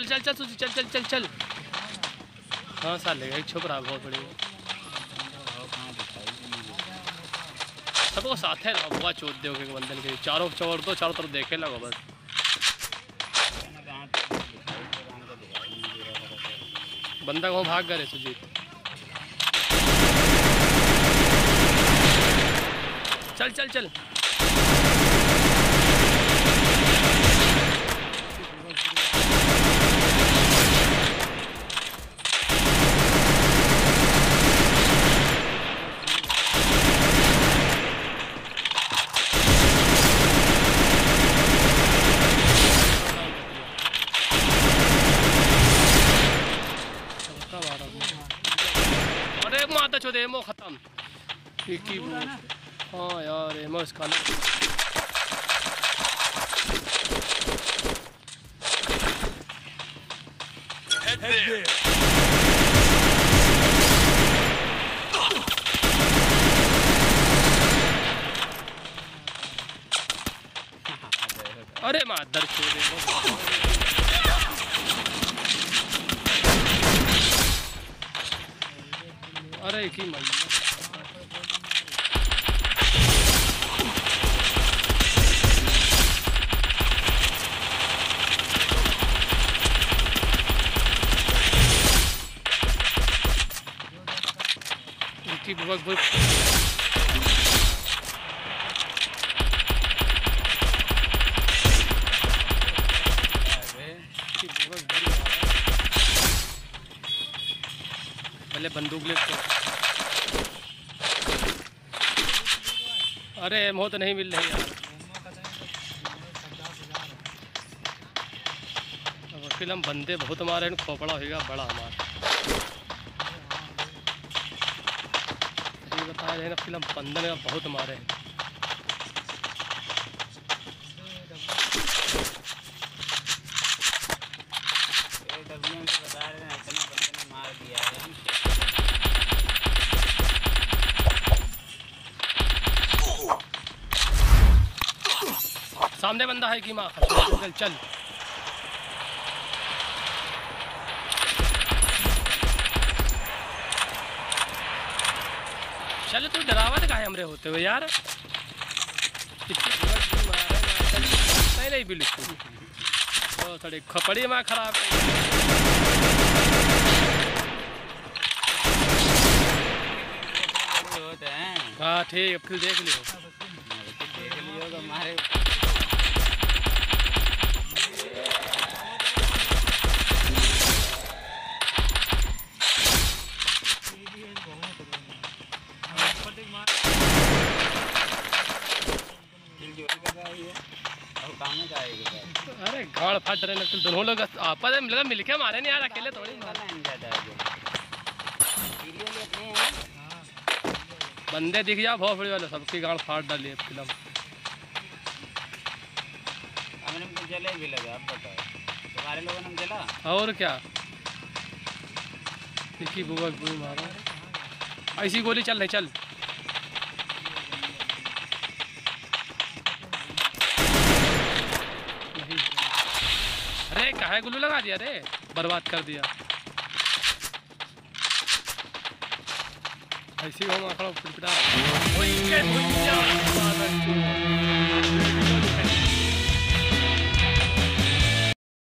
चल चल चल सूजी चल चल चल चल। हाँ साले, एक छुप रहा, बहुत बड़ी। सबको साथ है बुआ चोट दो के बंधन के चारों चोर दो चारों तरफ़ देखे लगो, बस। बंदा कहाँ भाग गए सुजीत चल चल चल सबका मारा उसने। अरे माता चो दे एमो खत्म एक ही वो हाँ यार एमो इसका ना Head there. अरे मादर चो अरे की मई इनकी बुबक बुबक की पहले बंदूक ले अरे अरे तो नहीं मिल रही यार। वकील हम बंदे बहुत मारे हैं, खोपड़ा होगा बड़ा हमारा बताया ना फ़िल्म बंदन का बहुत मारे। हैं सामने बंदा है कि माँ? चल चल चल तू डरावत काहे हमरे होते हुए यार? है, नहीं बिल्कुल। तो थोड़ी खपड़ी माँ खराब है। हाँ ठीक है फिर देख लियो। देख लियो तो हमारे अरे गाड़ फट रहे ना दोनों लोग आपस में लगा मिलके मारे नहीं यार अकेले थोड़ी है हैं बंदे दिख जाओ बहुत बड़ी वाले सबकी गाड़ फाड़ डाली है फ़िल्म। जले भी लगा अब बताओ। तुम्हारे लोगों ने जला? और क्या? देखी बुआ मारो। ऐसी गोली चल रही चल। अरे कहा गुल्लू लगा दिया रे बर्बाद कर दिया ऐसी वो माखड़ा फिटफिटा